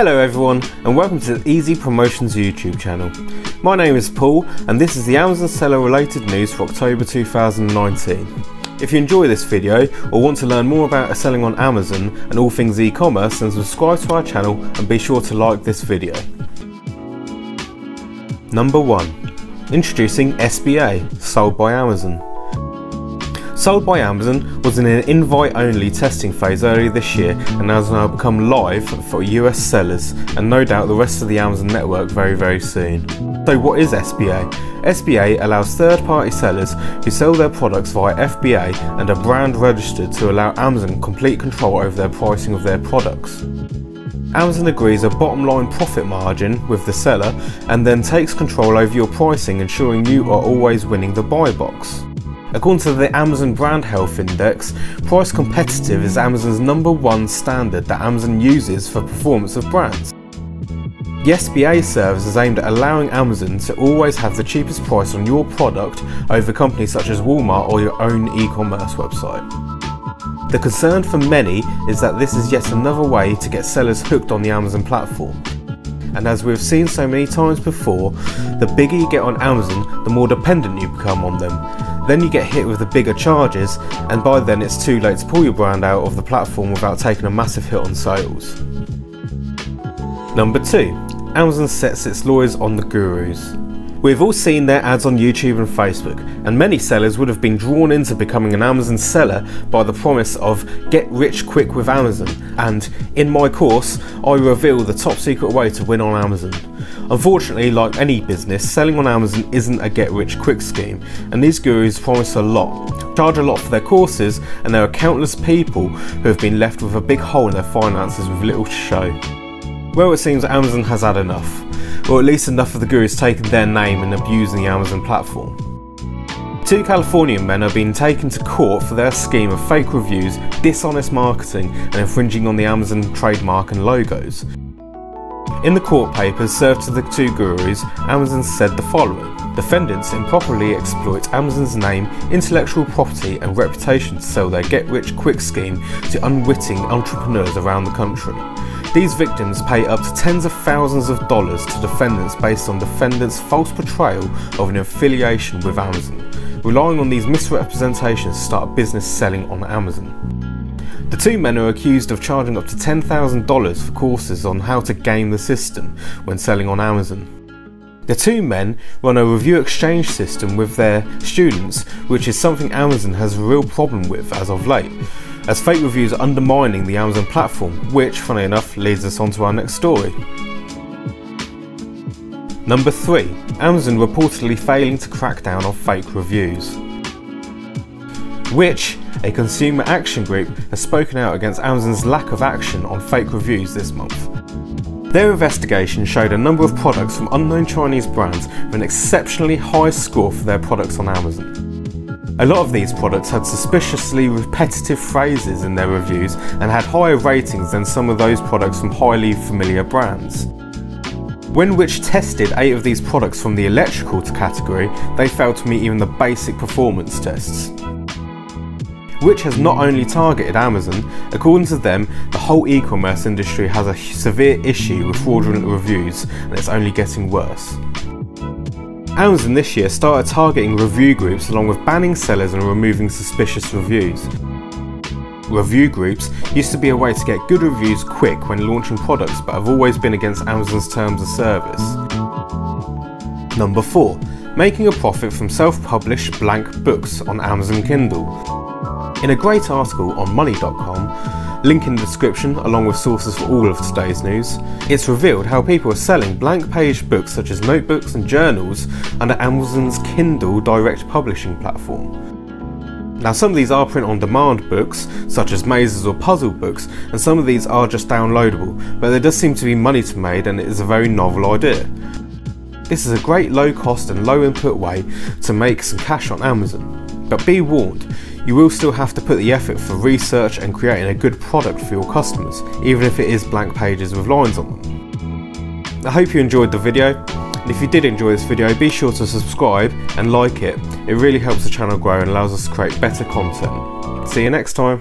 Hello everyone and welcome to the EZ Promotions YouTube channel. My name is Paul and this is the Amazon seller related news for October 2019. If you enjoy this video or want to learn more about selling on Amazon and all things e-commerce then subscribe to our channel and be sure to like this video. Number 1. Introducing SBA, sold by Amazon. Sold by Amazon was in an invite only testing phase earlier this year and has now become live for US sellers and no doubt the rest of the Amazon network very very soon. So what is SBA? SBA allows third party sellers who sell their products via FBA and are brand registered to allow Amazon complete control over their pricing of their products. Amazon agrees a bottom line profit margin with the seller and then takes control over your pricing ensuring you are always winning the buy box. According to the Amazon Brand Health Index, price competitive is Amazon's number one standard that Amazon uses for performance of brands. The SBA service is aimed at allowing Amazon to always have the cheapest price on your product over companies such as Walmart or your own e-commerce website. The concern for many is that this is yet another way to get sellers hooked on the Amazon platform. And as we've seen so many times before, the bigger you get on Amazon, the more dependent you become on them, then you get hit with the bigger charges, and by then it's too late to pull your brand out of the platform without taking a massive hit on sales. Number 2. Amazon sets its lawyers on the gurus. We've all seen their ads on YouTube and Facebook, and many sellers would have been drawn into becoming an Amazon seller by the promise of get rich quick with Amazon, and in my course, I reveal the top secret way to win on Amazon. Unfortunately, like any business, selling on Amazon isn't a get rich quick scheme, and these gurus promise a lot, charge a lot for their courses, and there are countless people who have been left with a big hole in their finances with little to show. Well, it seems Amazon has had enough or at least enough of the gurus taking their name and abusing the Amazon platform. Two Californian men are being taken to court for their scheme of fake reviews, dishonest marketing, and infringing on the Amazon trademark and logos. In the court papers served to the two gurus, Amazon said the following Defendants improperly exploit Amazon's name, intellectual property, and reputation to sell their get rich quick scheme to unwitting entrepreneurs around the country. These victims pay up to tens of thousands of dollars to defendants based on defendants' false portrayal of an affiliation with Amazon, relying on these misrepresentations to start a business selling on Amazon. The two men are accused of charging up to $10,000 for courses on how to game the system when selling on Amazon. The two men run a review exchange system with their students, which is something Amazon has a real problem with as of late as fake reviews are undermining the Amazon platform, which, funny enough, leads us on to our next story. Number 3. Amazon reportedly failing to crack down on fake reviews. Which, a consumer action group, has spoken out against Amazon's lack of action on fake reviews this month. Their investigation showed a number of products from unknown Chinese brands with an exceptionally high score for their products on Amazon. A lot of these products had suspiciously repetitive phrases in their reviews and had higher ratings than some of those products from highly familiar brands. When Which tested 8 of these products from the electrical category, they failed to meet even the basic performance tests. Which has not only targeted Amazon, according to them, the whole e-commerce industry has a severe issue with fraudulent reviews and it's only getting worse. Amazon this year started targeting review groups along with banning sellers and removing suspicious reviews. Review groups used to be a way to get good reviews quick when launching products but have always been against Amazon's terms of service. Number 4. Making a profit from self-published blank books on Amazon Kindle. In a great article on money.com, link in the description along with sources for all of today's news. It's revealed how people are selling blank page books such as notebooks and journals under Amazon's Kindle direct publishing platform. Now some of these are print on demand books, such as mazes or puzzle books, and some of these are just downloadable, but there does seem to be money to be made and it is a very novel idea. This is a great low cost and low input way to make some cash on Amazon. But be warned, you will still have to put the effort for research and creating a good product for your customers, even if it is blank pages with lines on them. I hope you enjoyed the video, and if you did enjoy this video be sure to subscribe and like it, it really helps the channel grow and allows us to create better content. See you next time.